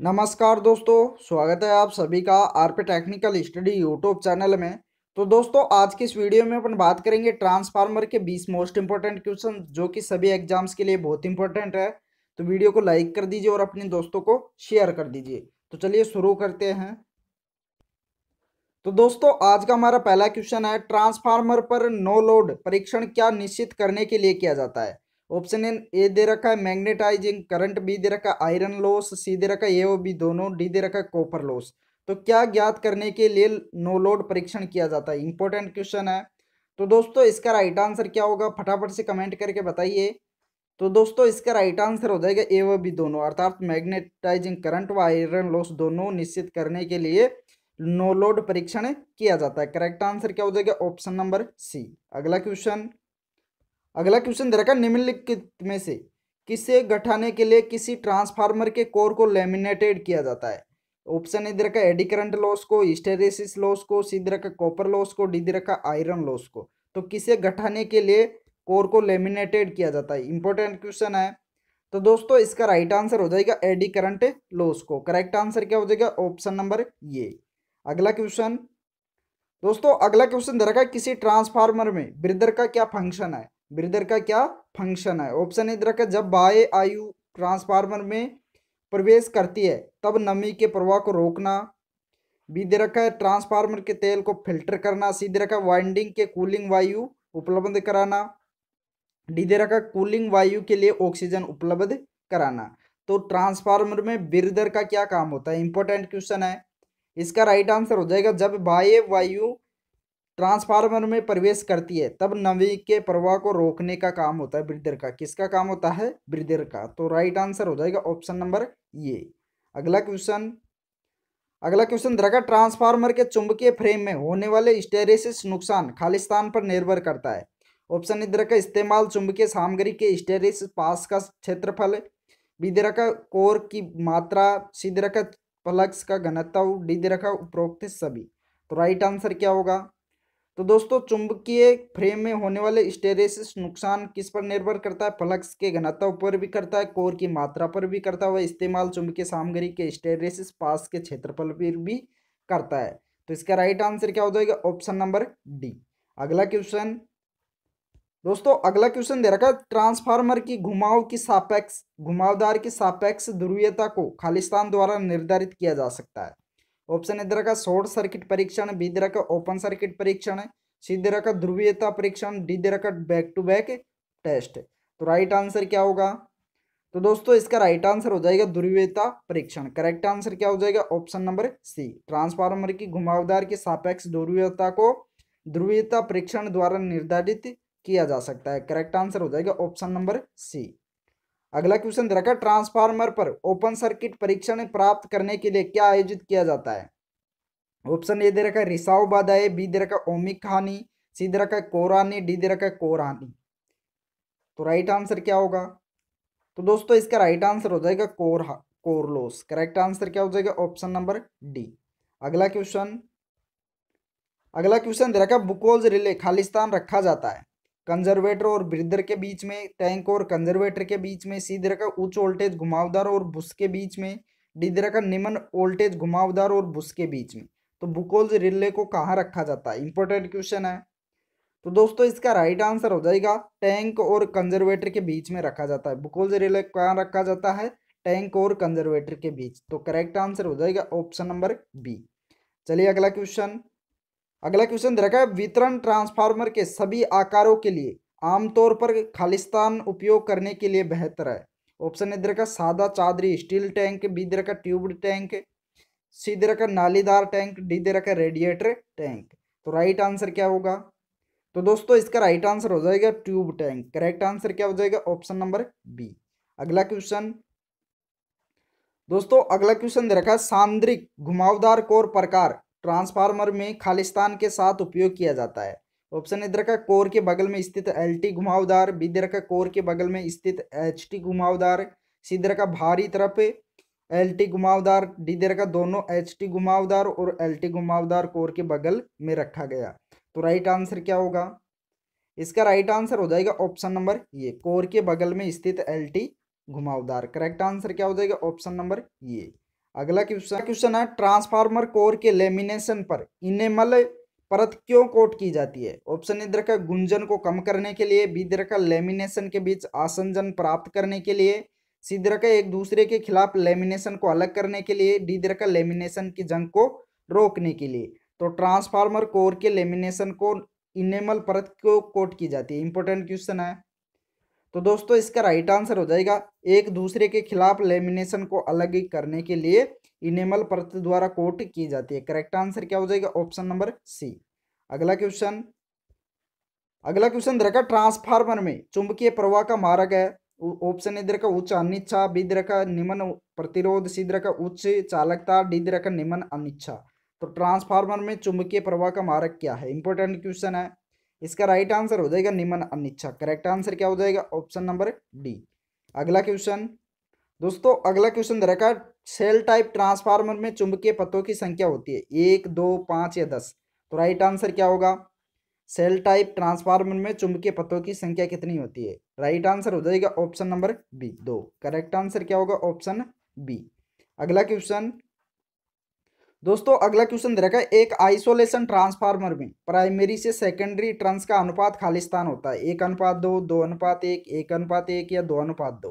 नमस्कार दोस्तों, स्वागत है आप सभी का RP technical study YouTube channel में। तो दोस्तों, आज की इस वीडियो में अपन बात करेंगे ट्रांसफार्मर के 20 मोस्ट इंपॉर्टेंट क्वेश्चन, जो कि सभी एग्ज़ाम्स के लिए बहुत इंपॉर्टेंट है। तो वीडियो को लाइक कर दीजिए और अपने दोस्तों को शेयर कर दीजिए। तो चलिए शुरू करते हैं। तो दोस्तों, आज का हमारा पहला क्वेश्चन है, ट्रांसफार्मर पर नो लोड परीक्षण क्या निश्चित करने के लिए किया जाता है? ऑप्शन एन, ए दे रखा है मैग्नेटाइजिंग, करंट बी दे रखा है आयरन लॉस, सी दे रखा है ए और बी दोनों, डी दे रखा है कॉपर लॉस। तो क्या ज्ञात करने के लिए नो लोड परीक्षण किया जाता है? इंपॉर्टेंट क्वेश्चन है। तो दोस्तों, इसका राइट आंसर क्या होगा? फटाफट से कमेंट करके बताइए। तो दोस्तों, इसका राइट आंसर हो जाएगा ए व बी दोनों, अर्थात मैग्नेटाइजिंग, करंट व आयरन लॉस दोनों निश्चित करने के लिए नो लोड परीक्षण किया जाता है। करेक्ट आंसर क्या हो जाएगा? Option number C. अगला क्वेश्चन। अगला क्वेश्चन दे रखा निम्नलिखित में से किसे गठाने के लिए किसी ट्रांसफार्मर के कोर को लेमिनेटेड किया जाता है? ऑप्शन दे रखा एडी करंट लॉस को स्टेरेसिस लॉस को सी रखा कॉपर लॉस को डी दे रखा आयरन लॉस को। तो किसे गठाने के लिए कोर को लेमिनेटेड किया जाता है? इंपॉर्टेंट क्वेश्चन है। तो दोस्तों, इसका राइट आंसर हो जाएगा एडी करंट लॉस को। करेक्ट आंसर क्या हो जाएगा? ऑप्शन नंबर ये अगला क्वेश्चन दोस्तों, अगला क्वेश्चन दे रखा है किसी ट्रांसफार्मर में ब्रिदर का क्या फ़ंक्शन है? ब्रिदर का क्या फ़ंक्शन है? ऑप्शन इधर का जब बाह्य आयु ट्रांसफार्मर में प्रवेश करती है, तब नमी के प्रवाह को रोकना, बी दे रखा है ट्रांसफार्मर के तेल को फ़िल्टर करना, सी दे रखा है वाइंडिंग के कूलिंग वायु उपलब्ध कराना, डी दे रखा कूलिंग वायु के लिए ऑक्सीजन उपलब्ध कराना। तो ट्रांसफार्मर में ब्रिदर का क्या काम होता है? इंपॉर्टेंट क्वेश्चन है। इसका राइट आंसर हो जाएगा, जब बाह्य वायु ट्रांसफार्मर में प्रवेश करती है, तब नमी के प्रवाह को रोकने का काम होता है ब्रिदर का। किसका काम होता है? ब्रिदर का। तो राइट आंसर हो जाएगा ऑप्शन नंबर ये अगला क्वेश्चन अगला क्वेश्चन रखा ट्रांसफार्मर के चुंबकीय फ्रेम में होने वाले स्टेरेसिस नुकसान खालिस्तान पर निर्भर करता है। ऑप्शन इधर का इस्तेमाल चुंबकीय सामग्री के स्टेरिस पास का क्षेत्रफल बी दे कोर की मात्रा सी दे रखा प्लक्स का घनत्व डी रखा उपरोक्त सभी। तो राइट आंसर क्या होगा? तो दोस्तों, चुंबकीय फ्रेम में होने वाले स्टेरेसिस नुकसान किस पर निर्भर करता है? फ्लक्स के घनत्व पर भी करता है, कोर की मात्रा पर भी करता है, वह इस्तेमाल चुंबकीय सामग्री के स्टेरेसिस पास के क्षेत्रफल पर भी करता है। तो इसका राइट आंसर क्या हो जाएगा? ऑप्शन नंबर डी अगला क्वेश्चन दोस्तों, अगला क्वेश्चन दे रखा है ट्रांसफार्मर की घुमाव की सापेक्ष, घुमावदार की सापेक्ष ध्रुवीयता को खालिस्तान द्वारा निर्धारित किया जा सकता है। ऑप्शन इधर का शॉर्ट सर्किट परीक्षण बी दर का ओपन सर्किट परीक्षण सी दर का ध्रुवीयता परीक्षण डी दर का बैक टू बैक टेस्ट तो राइट आंसर क्या होगा? तो दोस्तों, इसका राइट आंसर हो जाएगा ध्रुवीयता परीक्षण। करेक्ट आंसर क्या हो जाएगा? ऑप्शन नंबर सी ट्रांसफार्मर की घुमावदार के सापेक्ष ध्रुवीयता को ध्रुवीयता परीक्षण द्वारा निर्धारित किया जा सकता है। करेक्ट आंसर हो जाएगा ऑप्शन नंबर सी अगला क्वेश्चन रखा ट्रांसफार्मर पर ओपन सर्किट परीक्षण प्राप्त करने के लिए क्या आयोजित किया जाता है? ऑप्शन ए दे रखा है रिसाव बाधाए बी दे रखा ओमिक हानि, सी दे रखा है कोरानी डी दे रखा है कोरानी तो राइट आंसर क्या होगा? तो दोस्तों, इसका राइट आंसर हो जाएगा कोर कोरलोस करेक्ट आंसर क्या हो जाएगा? ऑप्शन नंबर डी अगला क्वेश्चन अगला क्वेश्चन दे रखा बुकोज रिले, खालिस्तान रखा जाता है। कंजर्वेटर और ब्रिदर के बीच में, टैंक और कंजर्वेटर के बीच में सी का उच्च वोल्टेज घुमावदार और बुश के बीच में डी का निम्न वोल्टेज घुमावदार और बुश के बीच में। तो बुकोल्स रिले को कहाँ रखा जाता है? इंपॉर्टेंट क्वेश्चन है। तो दोस्तों, इसका राइट आंसर हो जाएगा, टैंक और कंजर्वेटर के बीच में रखा जाता है। बुकोल्स रिले कहाँ रखा जाता है? टैंक और कंजर्वेटर के बीच। तो करेक्ट आंसर हो जाएगा ऑप्शन नंबर बी। चलिए अगला क्वेश्चन। अगला क्वेश्चन दे रखा है, वितरण ट्रांसफार्मर के सभी आकारों के लिए, आमतौर पर खालिस्तान उपयोग करने के लिए बेहतर है। ऑप्शन इधर का सादा चादरी स्टील टैंक बी दे रखा ट्यूब टैंक सी दे रखा नालीदार टैंक डी दे रखा रेडिएटर टैंक तो राइट आंसर क्या होगा? तो दोस्तों, इसका राइट आंसर हो जाएगा ट्यूब टैंक करेक्ट आंसर क्या हो जाएगा? ऑप्शन नंबर बी अगला क्वेश्चन दोस्तों, अगला क्वेश्चन दे रखा है सांद्रिक घुमावदार कोर प्रकार ट्रांसफार्मर में खालिस्तान के साथ उपयोग किया जाता है। ऑप्शन इधर का कोर के बगल में स्थित एल टी घुमावदार, बी इधर का कोर के बगल में स्थित एच टी घुमावदार, सी इधर का भारी तरफ़ एल टी घुमावदार, डी इधर का दोनों एच टी घुमावदार और एल टी घुमावदार कोर के बगल में रखा गया। तो राइट आंसर क्या होगा? इसका राइट आंसर हो जाएगा ऑप्शन नंबर ये, कोर के बगल में स्थित एल टी घुमावदार। करेक्ट आंसर क्या हो जाएगा? ऑप्शन नंबर ये। अगला क्वेश्चन क्वेश्चन है, ट्रांसफार्मर कोर के लेमिनेशन पर इनेमल परत क्यों कोट की जाती है। ऑप्शन इधर का गुंजन को कम करने के लिए, बी, इधर का लेमिनेशन के बीच आसंजन प्राप्त करने के लिए, सी, इधर का एक दूसरे के खिलाफ लेमिनेशन को अलग करने के लिए, डी, इधर का लेमिनेशन की जंग को रोकने के लिए। तो ट्रांसफार्मर कोर के लेमिनेशन को इनेमल परत क्यों कोट की जाती है। इंपॉर्टेंट क्वेश्चन है। तो दोस्तों, इसका राइट आंसर हो जाएगा, एक दूसरे के खिलाफ लेमिनेशन को अलग करने के लिए इनेमल परत द्वारा कोट की जाती है। करेक्ट आंसर क्या हो जाएगा? ऑप्शन नंबर सी अगला क्वेश्चन अगला क्वेश्चन रखा ट्रांसफार्मर में चुंबकीय प्रवाह का मार्ग है। ऑप्शन इधर का उच्च अनिच्छा बी का निम्न प्रतिरोध सी का उच्च चालकता डी का निम्न अनिच्छा। तो ट्रांसफार्मर में चुंबकीय प्रवाह का मार्ग क्या है? इंपॉर्टेंट क्वेश्चन है। इसका राइट आंसर हो जाएगा निम्न अनिच्छा। करेक्ट आंसर क्या हो जाएगा? ऑप्शन नंबर डी अगला क्वेश्चन दोस्तों, अगला क्वेश्चन दे रखा सेल टाइप ट्रांसफार्मर में चुंबकीय पतों की संख्या होती है। एक, दो, पाँच या दस। तो राइट आंसर क्या होगा? सेल टाइप ट्रांसफार्मर में चुंबकीय पतों की संख्या कितनी होती है? राइट आंसर हो जाएगा ऑप्शन नंबर बी दो। करेक्ट आंसर क्या होगा? ऑप्शन बी अगला क्वेश्चन दोस्तों, अगला क्वेश्चन दे रखा है, एक आइसोलेशन ट्रांसफार्मर में प्राइमरी से सेकेंडरी ट्रंस का अनुपात खालिस्तान होता है। एक अनुपात दो दो अनुपात एक एक अनुपात एक या दो अनुपात दो।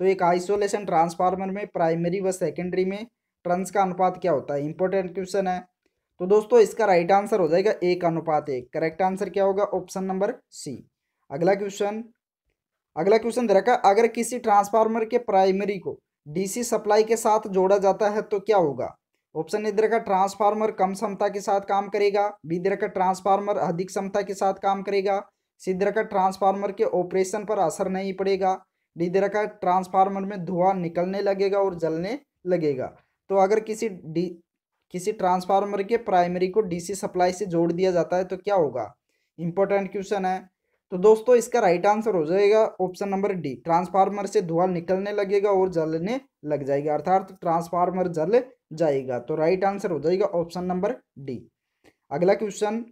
तो एक आइसोलेशन ट्रांसफार्मर में प्राइमरी व सेकेंडरी में ट्रंस का अनुपात क्या होता है? इंपॉर्टेंट क्वेश्चन है। तो दोस्तों, इसका राइट आंसर हो जाएगा एक अनुपात एक। करेक्ट आंसर क्या होगा? ऑप्शन नंबर सी अगला क्वेश्चन अगला क्वेश्चन दे रखा अगर किसी ट्रांसफार्मर के प्राइमरी को डीसी सप्लाई के साथ जोड़ा जाता है तो क्या होगा? ऑप्शन इधर का ट्रांसफार्मर कम क्षमता के साथ काम करेगा, बी का ट्रांसफार्मर अधिक क्षमता के साथ काम करेगा, सी का ट्रांसफार्मर के ऑपरेशन पर असर नहीं पड़ेगा, डी का ट्रांसफार्मर में धुआँ निकलने लगेगा और जलने लगेगा। तो अगर किसी डी, किसी ट्रांसफार्मर के प्राइमरी को डीसी सप्लाई से जोड़ दिया जाता है तो क्या होगा? इंपॉर्टेंट क्वेश्चन है तो दोस्तों, इसका राइट आंसर हो जाएगा ऑप्शन नंबर डी ट्रांसफार्मर से धुआँ निकलने लगेगा और जलने लग जाएगा, अर्थात ट्रांसफार्मर जल जाएगा। तो राइट आंसर हो जाएगा ऑप्शन नंबर डी अगला क्वेश्चन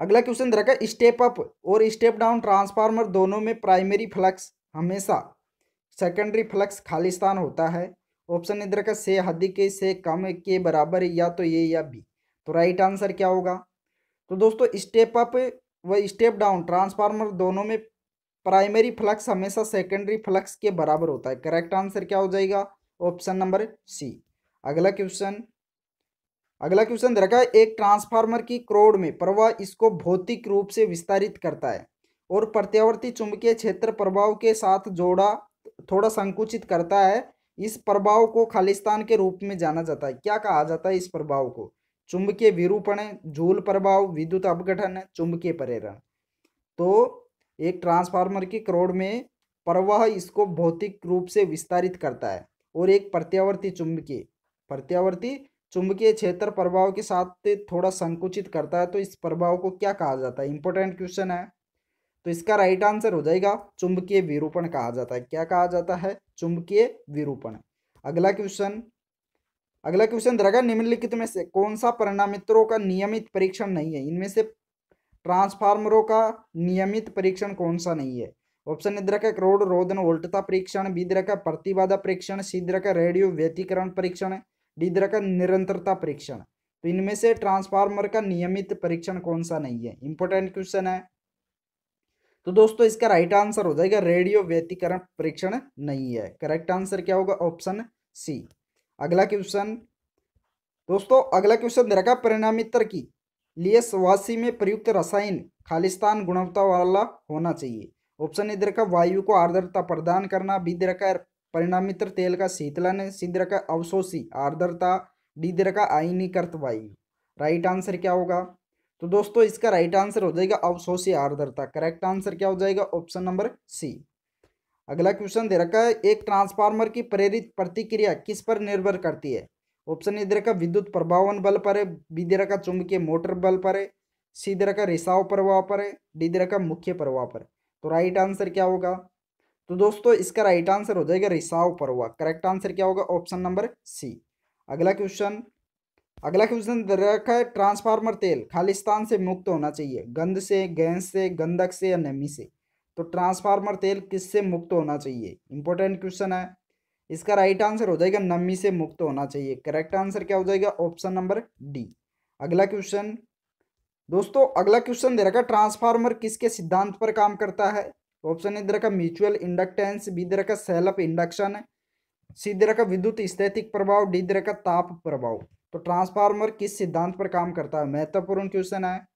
अगला क्वेश्चन दे रखा स्टेप अप और स्टेप डाउन ट्रांसफार्मर दोनों में प्राइमरी फ्लक्स हमेशा सेकेंडरी फ्लक्स खालिस्तान होता है। ऑप्शन इधर का से अधिक से कम के बराबर या तो ये या बी तो राइट आंसर क्या होगा? तो दोस्तों स्टेप अप व स्टेप डाउन ट्रांसफार्मर दोनों में प्राइमरी फ्लक्स हमेशा सेकेंडरी फ्लक्स के बराबर होता है। करेक्ट आंसर क्या हो जाएगा? ऑप्शन नंबर सी अगला क्वेश्चन अगला क्वेश्चन रखा है एक ट्रांसफार्मर की क्रोड में प्रवाह इसको भौतिक रूप से विस्तारित करता है और प्रत्यावर्ती चुंबकीय क्षेत्र प्रभाव के साथ जोड़ा, थोड़ा संकुचित करता है। इस प्रभाव को खालिस्तान के रूप में जाना जाता है। क्या कहा जाता है इस प्रभाव को? चुंबकीय विरूपण झूल प्रभाव, विद्युत अपघटन चुंबकीय प्रेरण। तो एक ट्रांसफार्मर की क्रोड में प्रवाह इसको भौतिक रूप से विस्तारित करता है और एक प्रत्यावर्ती चुंबकीय प्रत्यावर्ती चुंबकीय क्षेत्र प्रभाव के साथ थोड़ा संकुचित करता है तो इस प्रभाव को क्या कहा जाता है? इंपॉर्टेंट क्वेश्चन है। तो इसका राइट आंसर हो जाएगा, चुंबकीय विरूपण कहा जाता है। क्या कहा जाता है? चुंबकीय विरूपण। अगला क्वेश्चन अगला क्वेश्चन रहेगा निम्नलिखित में से कौन सा परिणामित्रों का नियमित परीक्षण नहीं है? इनमें से ट्रांसफार्मरों का नियमित परीक्षण कौन सा नहीं है? ऑप्शन इधर क्रोड रोधन वोल्टता परीक्षण, बी का प्रतिबाधा परीक्षण, सी का रेडियो व्यतीकरण परीक्षण, डी का निरंतरता परीक्षण। तो इनमें से ट्रांसफार्मर का नियमित परीक्षण कौन सा नहीं है? इंपॉर्टेंट क्वेश्चन है। तो दोस्तों, इसका राइट आंसर हो जाएगा, रेडियो व्यतीकरण परीक्षण नहीं है। करेक्ट आंसर क्या होगा? ऑप्शन सी अगला क्वेश्चन दोस्तों, अगला क्वेश्चन दे रखा परिणामित्र की। लिए स्वासी में प्रयुक्त रसायन, खालिस्तान गुणवत्ता वाला होना चाहिए। ऑप्शन इधर का वायु को आर्द्रता प्रदान करना। बी, इधर का परिणामित्र तेल का शीतलन सीधर का अवशोषी आर्द्रता। डी, इधर का आयनीकृत वायु। राइट आंसर क्या होगा? तो दोस्तों, इसका राइट आंसर हो जाएगा अवशोषी आर्द्रता। करेक्ट आंसर क्या हो जाएगा? ऑप्शन नंबर सी अगला क्वेश्चन दे रखा है, एक ट्रांसफार्मर की प्रेरित प्रतिक्रिया किस पर निर्भर करती है? ऑप्शन इधर का विद्युत प्रभावन बल पर है, बी इधर का चुंबकीय मोटर बल पर है, सी इधर का रिसाव प्रभाव पर है, डी दे रखा मुख्य प्रभाव पर तो राइट आंसर क्या होगा? तो दोस्तों, इसका राइट आंसर हो जाएगा रिसाव प्रभाव करेक्ट आंसर क्या होगा? ऑप्शन नंबर सी अगला क्वेश्चन अगला क्वेश्चन दे रखा है ट्रांसफार्मर तेल खालिस्तान से मुक्त होना चाहिए, गंध से, गैस से, गंधक से, या नमी से। तो ट्रांसफार्मर तेल किससे मुक्त होना चाहिए? इंपॉर्टेंट क्वेश्चन है। इसका राइट आंसर हो जाएगा नमी से मुक्त होना चाहिए। करेक्ट आंसर क्या हो जाएगा? ऑप्शन नंबर डी अगला क्वेश्चन दोस्तों, अगला क्वेश्चन दे रखा ट्रांसफार्मर किसके सिद्धांत पर काम करता है? ऑप्शन ए दे रखा म्यूचुअल इंडक्टेंस बी दे रखा सेल्फ इंडक्शन सी दे रखा विद्युत स्थैतिक प्रभाव. डी दे रखा ताप प्रभाव. तो ट्रांसफार्मर किस सिद्धांत पर काम करता है? महत्वपूर्ण क्वेश्चन है।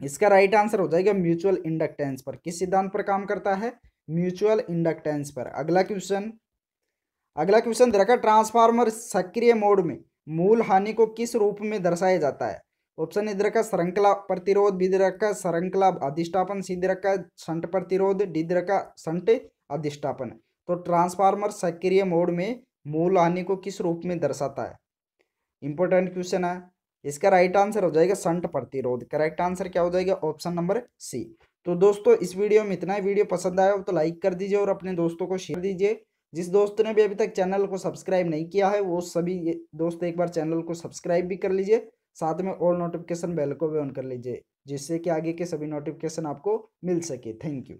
इसका राइट आंसर हो जाएगा म्यूचुअल इंडक्टेंस पर। किस सिद्धांत पर काम करता है? म्यूचुअल इंडक्टेंस पर। अगला क्वेश्चन अगला क्वेश्चन दे रखा ट्रांसफार्मर सक्रिय मोड में मूल हानि को किस रूप में दर्शाया जाता है? ऑप्शन इधर का श्रृंखला प्रतिरोध, बी का श्रृंखला अधिष्ठापन, सी का संट प्रतिरोध, डी का संट अधिष्ठापन। तो ट्रांसफार्मर सक्रिय मोड में मूल हानि को किस रूप में दर्शाता है? इंपॉर्टेंट क्वेश्चन है। इसका राइट आंसर हो जाएगा संट प्रतिरोध। करेक्ट आंसर क्या हो जाएगा? ऑप्शन नंबर सी तो दोस्तों, इस वीडियो में इतना ही। वीडियो पसंद आया हो तो लाइक कर दीजिए और अपने दोस्तों को शेयर दीजिए। जिस दोस्त ने भी अभी तक चैनल को सब्सक्राइब नहीं किया है, वो सभी दोस्त एक बार चैनल को सब्सक्राइब भी कर लीजिए। साथ में और नोटिफिकेशन बेल को भी ऑन कर लीजिए, जिससे कि आगे के सभी नोटिफिकेशन आपको मिल सके। Thank you